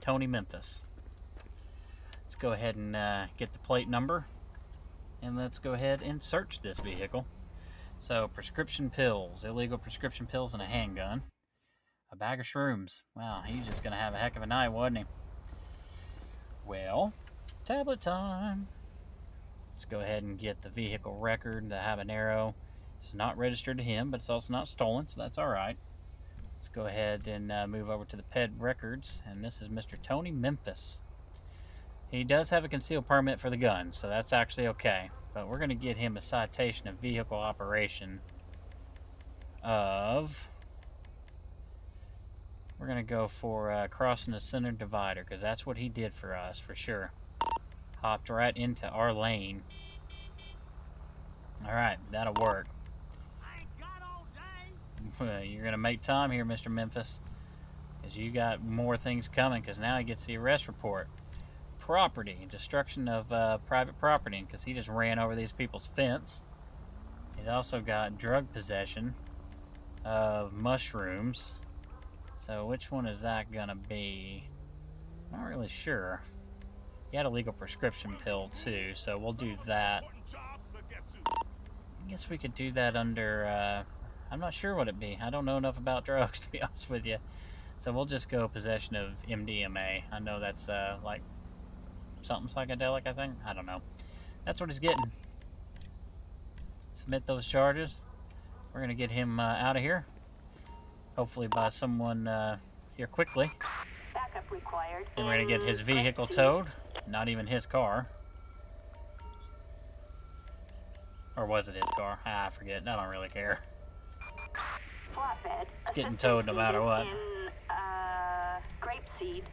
Tony Memphis. Let's go ahead and uh, get the plate number. And let's go ahead and search this vehicle. So, prescription pills, illegal prescription pills, and a handgun. A bag of shrooms. Wow, he's just going to have a heck of a night, wasn't he? Well, tablet time. Let's go ahead and get the vehicle record, the habanero. It's not registered to him, but it's also not stolen, so that's all right. Let's go ahead and uh, move over to the PED records, and this is Mr. Tony Memphis. He does have a concealed permit for the gun, so that's actually okay. But we're going to get him a citation of vehicle operation of... We're going to go for uh, crossing the center divider, because that's what he did for us, for sure. Hopped right into our lane. Alright, that'll work. All You're going to make time here, Mr. Memphis. Because you got more things coming, because now he gets the arrest report. Property, destruction of uh, private property, because he just ran over these people's fence. He's also got drug possession of mushrooms. So which one is that to be? Not really sure. He had a legal prescription pill too, so we'll do that. I guess we could do that under, uh, I'm not sure what it'd be. I don't know enough about drugs, to be honest with you. So we'll just go possession of MDMA. I know that's, uh, like, something psychedelic, I think. I don't know. That's what he's getting. Submit those charges. We're going to get him uh, out of here. Hopefully by someone uh, here quickly. Backup required. And we're going to get his vehicle towed. Not even his car. Or was it his car? Ah, I forget. I don't really care. Flatbed. Getting towed no matter what. Uh, Grape Seed.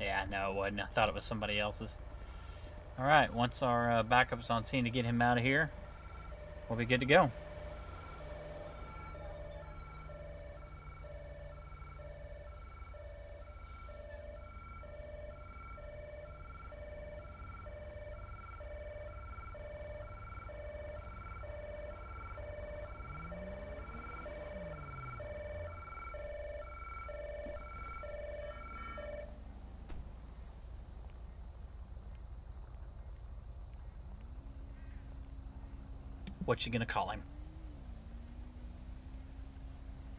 Yeah, no, it wasn't. I thought it was somebody else's. Alright, once our uh, backup's on scene to get him out of here, we'll be good to go. What you gonna call him?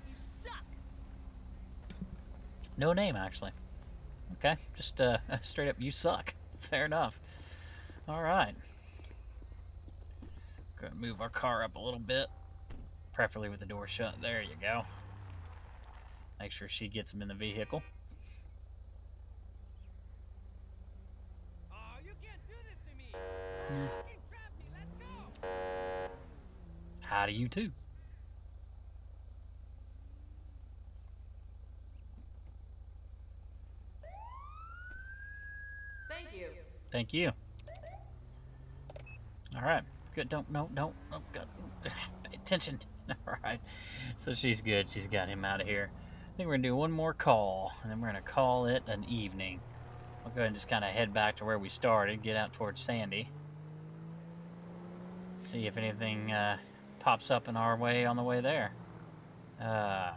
You suck. No name, actually. Okay, just uh, straight up, you suck. Fair enough. All right. Gonna move our car up a little bit, preferably with the door shut. There you go. Make sure she gets him in the vehicle. Oh, you can't do this to me. You fucking trapped me. Let's go. How do you too? Thank you. Thank you. All right. Good. Don't. No. Don't. Oh, God. Pay attention. All right. So she's good. She's got him out of here. I think we're gonna do one more call, and then we're gonna call it an evening. I'll go ahead and just kind of head back to where we started. Get out towards Sandy. See if anything uh, pops up in our way on the way there. Uh,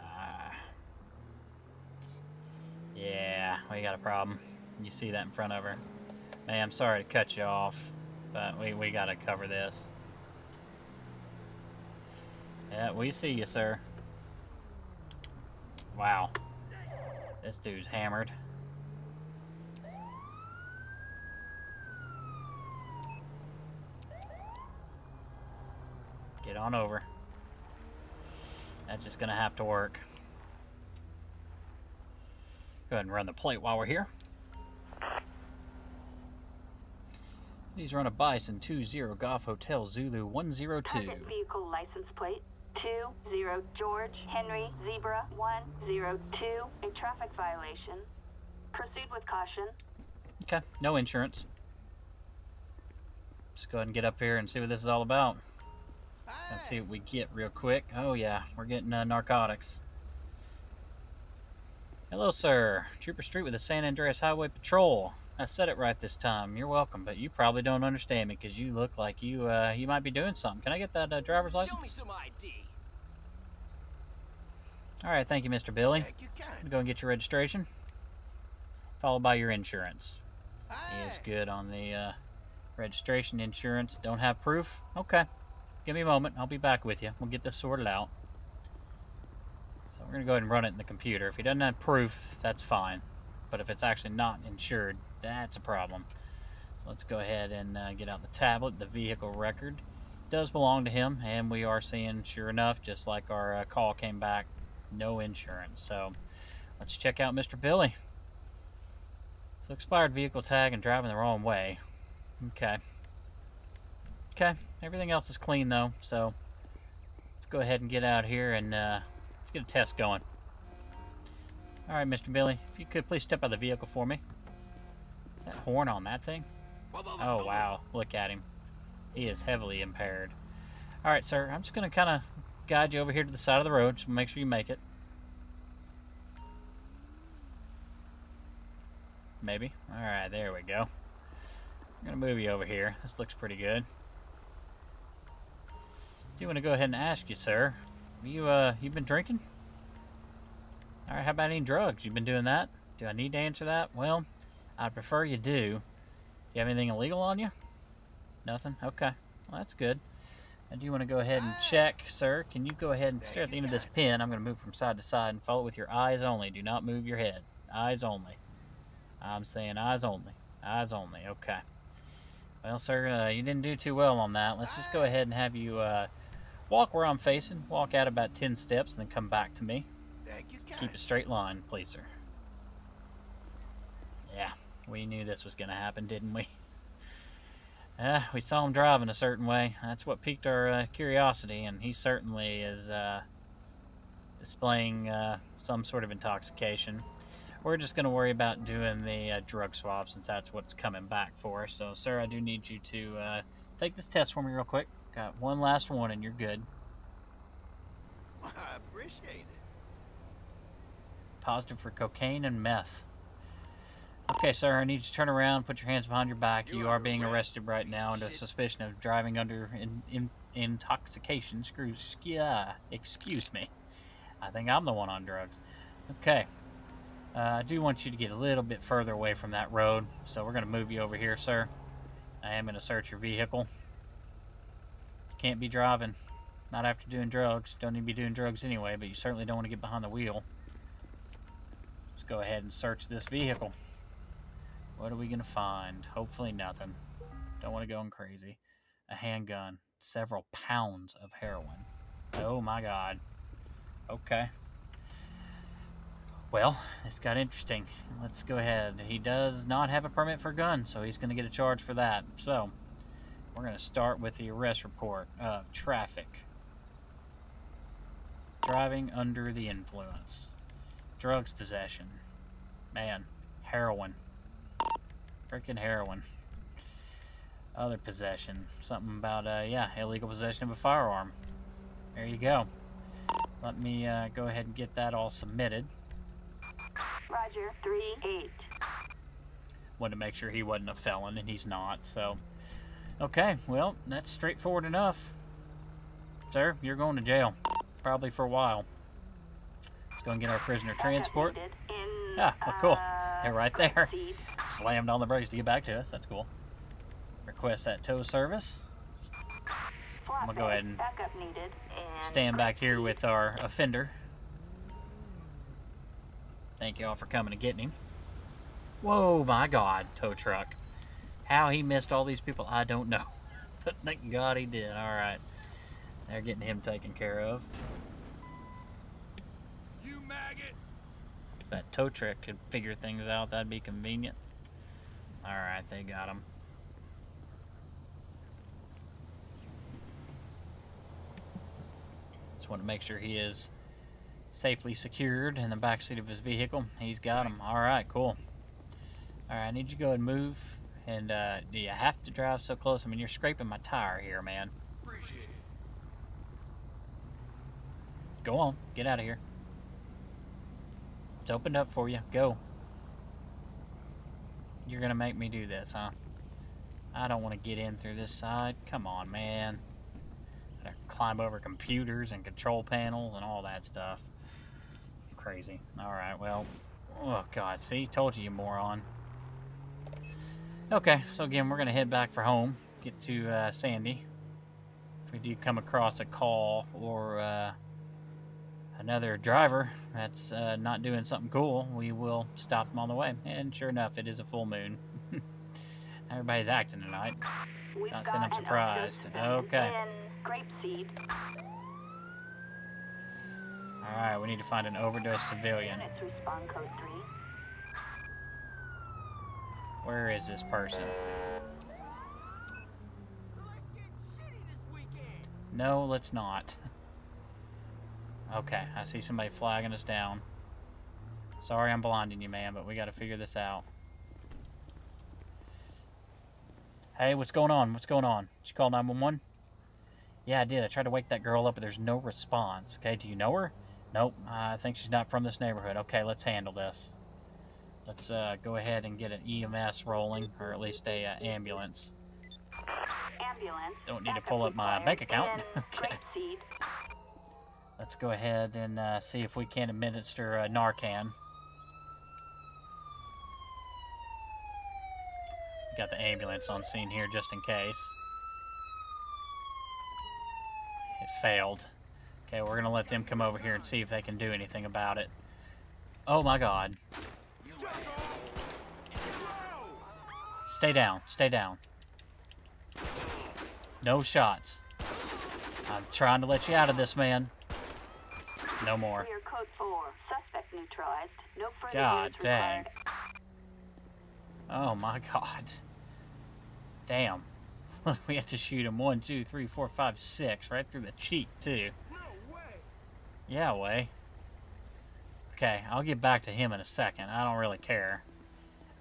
yeah, we got a problem. You see that in front of her. Hey, I'm sorry to cut you off, but we, we gotta cover this. Yeah, we see you, sir. Wow. This dude's hammered. On over. That's just gonna have to work. Go ahead and run the plate while we're here. These run a Bison 20 Golf Hotel Zulu 102. Target vehicle license plate 20 George Henry Zebra 102. A traffic violation. Proceed with caution. Okay, no insurance. Let's go ahead and get up here and see what this is all about. Let's see what we get real quick. Oh yeah, we're getting uh, narcotics. Hello, sir. Trooper Street with the San Andreas Highway Patrol. I said it right this time. You're welcome, but you probably don't understand me because you look like you uh, you might be doing something. Can I get that uh, driver's license? Show me some ID. All right, thank you, Mr. Billy. You. Go and get your registration, followed by your insurance. He is good on the uh, registration insurance. Don't have proof? Okay. Give me a moment. I'll be back with you. We'll get this sorted out. So we're going to go ahead and run it in the computer. If he doesn't have proof, that's fine. But if it's actually not insured, that's a problem. So let's go ahead and uh, get out the tablet. The vehicle record does belong to him, and we are seeing, sure enough, just like our uh, call came back, no insurance. So let's check out Mr. Billy. So expired vehicle tag and driving the wrong way. Okay. Okay. Everything else is clean though, so let's go ahead and get out here and uh, let's get a test going. All right, Mr. Billy, if you could please step out of the vehicle for me. Is that horn on that thing? Oh wow, look at him. He is heavily impaired. All right, sir. I'm just gonna kind of guide you over here to the side of the road, so make sure you make it. Maybe. All right, there we go. I'm gonna move you over here. This looks pretty good. Do you want to go ahead and ask you, sir? You uh, you been drinking? All right. How about any drugs? You've been doing that? Do I need to answer that? Well, I'd prefer you do. You have anything illegal on you? Nothing. Okay. Well, that's good. And do you want to go ahead and check, sir? Can you go ahead and stare at the end of this pin? I'm going to move from side to side and follow it with your eyes only. Do not move your head. Eyes only. I'm saying eyes only. Eyes only. Okay. Well, sir, uh, you didn't do too well on that. Let's just go ahead and have you uh, walk where I'm facing. Walk out about 10 steps and then come back to me. Heck, you can. Keep a straight line, please, sir. Yeah, we knew this was going to happen, didn't we? Uh, we saw him driving a certain way. That's what piqued our uh, curiosity, and he certainly is uh, displaying uh, some sort of intoxication. we're just going to worry about doing the uh, drug swab since that's what's coming back for us. So, sir, I do need you to uh, take this test for me real quick. Got one last one and you're good. I appreciate it. Positive for cocaine and meth. Okay, sir, I need you to turn around, put your hands behind your back. You're You are being arrest, arrested right now under shit. suspicion of driving under in, in, intoxication. Screw, yeah, excuse me. I think I'm the one on drugs. Okay. Uh, I do want you to get a little bit further away from that road, so we're going to move you over here, sir. I am going to search your vehicle. Can't be driving. Not after doing drugs. Don't need to be doing drugs anyway, but you certainly don't want to get behind the wheel. Let's go ahead and search this vehicle. What are we going to find? Hopefully nothing. Don't want to go crazy. A handgun. Several pounds of heroin. Oh my god. Okay. Well, this got interesting. Let's go ahead. He does not have a permit for a gun, so he's going to get a charge for that. So, we're going to start with the arrest report of traffic. Driving under the influence. Drugs possession. Man, heroin. Freaking heroin. Other possession. Something about, uh, yeah, illegal possession of a firearm. There you go. Let me uh, go ahead and get that all submitted. Roger, 3-8. Wanted to make sure he wasn't a felon, and he's not, so... Okay, well, that's straightforward enough. Sir, you're going to jail. Probably for a while. Let's go and get our prisoner transport. In, Ah, well, cool. They're right there. Slammed on the brakes to get back to us. That's cool. Request that tow service. I'm gonna go ahead and Backup needed in Stand back here with our offender. Thank you all for coming and getting him. Whoa, my God, tow truck. How he missed all these people, I don't know. But thank God he did. All right. They're getting him taken care of. You maggot! If that tow truck could figure things out, that'd be convenient. All right, they got him. Just want to make sure he is safely secured in the back seat of his vehicle. He's got him. All right, cool. All right, I need you to go and move. And uh, do you have to drive so close? I mean, you're scraping my tire here, man. Appreciate it. Go on, get out of here. It's opened up for you. Go. You're gonna make me do this, huh? I don't want to get in through this side. Come on, man. Gotta climb over computers and control panels and all that stuff. Crazy. Alright, well. Oh, God. See? Told you, you moron. Okay, so again, we're gonna head back for home. Get to uh, Sandy. If we do come across a call or uh, another driver that's uh, not doing something cool, we will stop them on the way. And sure enough, it is a full moon. Everybody's acting tonight. We've Not saying I'm surprised. Okay. Alright, we need to find an overdose civilian. Units respond code 3. Where is this person? No, let's not. Okay, I see somebody flagging us down. Sorry I'm blinding you, man, but we gotta figure this out. Hey, what's going on? What's going on? Did you call 911? Yeah, I did. I tried to wake that girl up, but there's no response. Okay, do you know her? Nope, I think she's not from this neighborhood. Okay, let's handle this. Let's uh, go ahead and get an EMS rolling, or at least a uh, ambulance. Ambulance. Don't need to pull up my bank account. Okay. Let's go ahead and uh, see if we can administer uh, Narcan. Got the ambulance on scene here just in case. It failed. Okay, we're gonna let them come over here and see if they can do anything about it. Oh my god. Stay down, stay down. No shots. I'm trying to let you out of this, man. No more. Clear code 4. Suspect neutralized. No God dang. required. Oh my god. Damn. we had to shoot him one, two, three, four, five, six, right through the cheek, too. No way! Yeah, way. Okay, I'll get back to him in a second. I don't really care.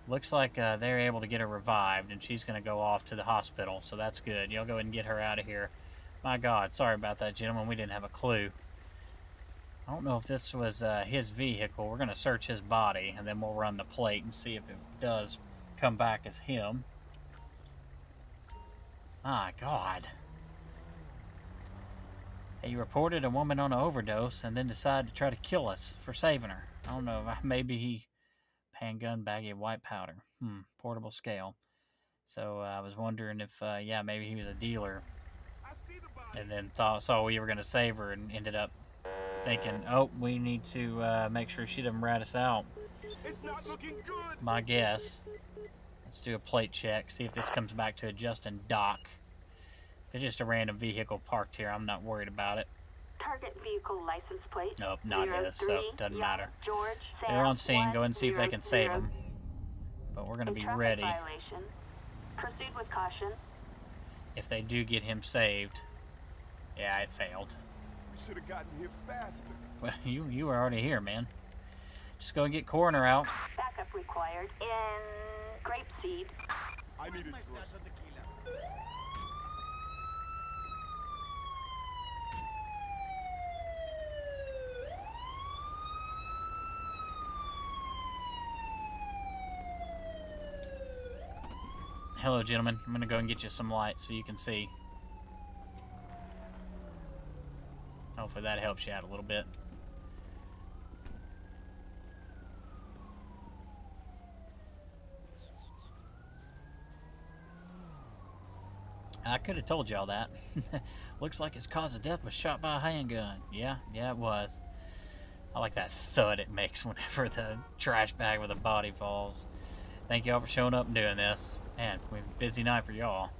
Looks like uh, they're able to get her revived, and she's going to go off to the hospital, so that's good. Y'all go ahead and get her out of here. My God, sorry about that, gentlemen. We didn't have a clue. I don't know if this was uh, his vehicle. We're going to search his body, and then we'll run the plate and see if it does come back as him. My God. He reported a woman on an overdose and then decided to try to kill us for saving her. I don't know. Maybe he handgun, baggie of white powder. Hmm, portable scale. So uh, I was wondering if, uh, yeah, maybe he was a dealer, and then thought saw we were gonna save her, and ended up thinking, oh, we need to uh, make sure she doesn't rat us out. It's not looking good. My guess. Let's do a plate check, see if this comes back to a Justin Dock. If it's just a random vehicle parked here, I'm not worried about it. Target vehicle license plate. Nope, not his, so it doesn't yeah, matter. George, They're on scene. Go and see if they can save 100. him. But we're gonna be Traffic ready. Violation. Proceed with caution. If they do get him saved, yeah, it failed. We should have gotten here faster. Well, you you were already here, man. Just go and get coroner out. Backup required in grapeseed. I need a My drink. stash of tequila. Hello, gentlemen. I'm gonna go and get you some light so you can see. Hopefully that helps you out a little bit. I could have told y'all that. Looks like his cause of death was shot by a handgun. Yeah, yeah, it was. I like that thud it makes whenever the trash bag with the body falls. Thank y'all for showing up and doing this. Man, we have a busy night for y'all.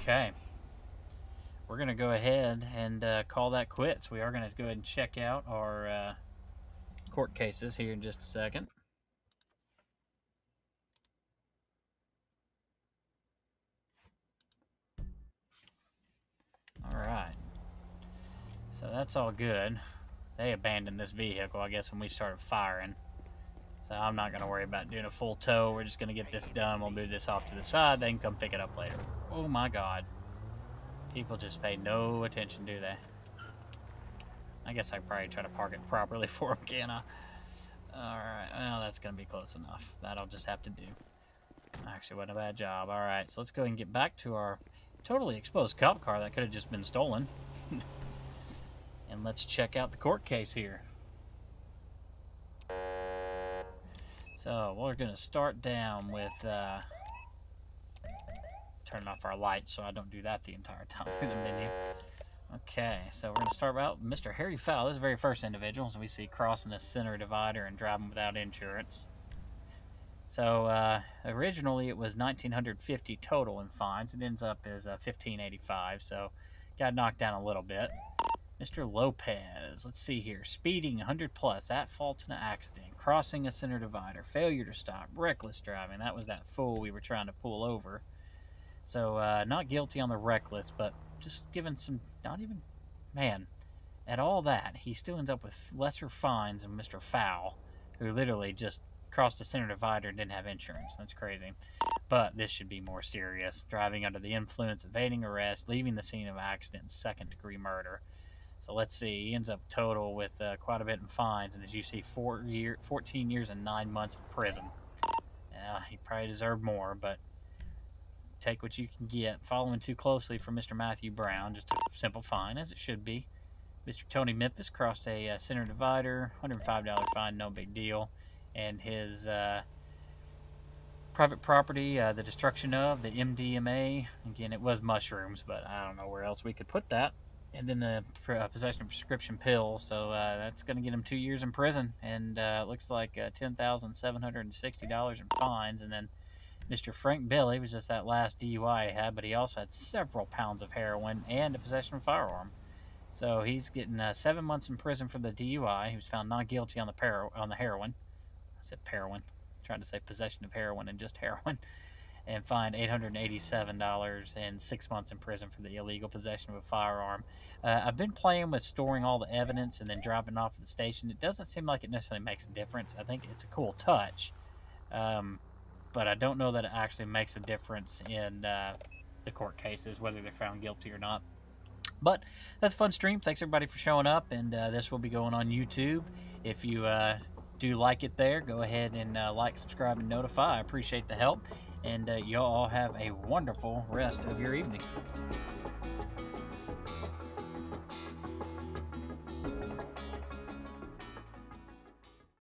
Okay. We're going to go ahead and uh, call that quits. We are going to go ahead and check out our uh, court cases here in just a second. Alright. So that's all good. They abandoned this vehicle, I guess, when we started firing. So I'm not going to worry about doing a full tow. We're just going to get this done. We'll move this off to the side. They can come pick it up later. Oh my god. People just pay no attention, do they? I guess I probably try to park it properly for them, can I? Alright, well, that's going to be close enough. That'll just have to do. Actually, wasn't a bad job. Alright, so let's go and get back to our totally exposed cop car that could have just been stolen. and let's check out the court case here. So we're gonna start down with uh, turning off our lights so I don't do that the entire time through the menu. Okay, so we're gonna start out Mr. Harry Fowl. This is the very first individual, so we see crossing the center divider and driving without insurance. So uh, originally it was 1950 total in fines. It ends up as uh, 1585, so got knocked down a little bit. Mr. Lopez, let's see here. Speeding 100 plus, at fault in an accident, crossing a center divider, failure to stop, reckless driving. That was that fool we were trying to pull over. So, uh, not guilty on the reckless, but just given some, not even, man, at all that, he still ends up with lesser fines than Mr. Fowl, who literally just crossed a center divider and didn't have insurance. That's crazy. But this should be more serious. Driving under the influence, evading arrest, leaving the scene of accident, second degree murder. So let's see. He ends up total with uh, quite a bit in fines, and as you see, four year, 14 years and nine months in prison. Uh, he probably deserved more, but take what you can get. Following too closely for Mr. Matthew Brown, just a simple fine, as it should be. Mr. Tony Memphis crossed a uh, center divider, $105 fine, no big deal. And his uh, private property, uh, the destruction of the MDMA. Again, it was mushrooms, but I don't know where else we could put that and then the uh, possession of prescription pills. So uh, that's going to get him two years in prison, and uh, it looks like uh, ten thousand seven hundred and sixty dollars in fines. And then Mr. Frank Billy was just that last DUI he had, but he also had several pounds of heroin and a possession of firearm. So he's getting uh, seven months in prison for the DUI. He was found not guilty on the par- on the heroin. I said heroin. Trying to say possession of heroin and just heroin. And fined $887 and six months in prison for the illegal possession of a firearm. Uh, I've been playing with storing all the evidence and then dropping off at the station. It doesn't seem like it necessarily makes a difference. I think it's a cool touch, um, but I don't know that it actually makes a difference in uh, the court cases, whether they're found guilty or not. But that's a fun stream. Thanks everybody for showing up, and uh, this will be going on YouTube. If you uh, do like it there, go ahead and uh, like, subscribe, and notify. I appreciate the help, and uh, y'all all have a wonderful rest of your evening.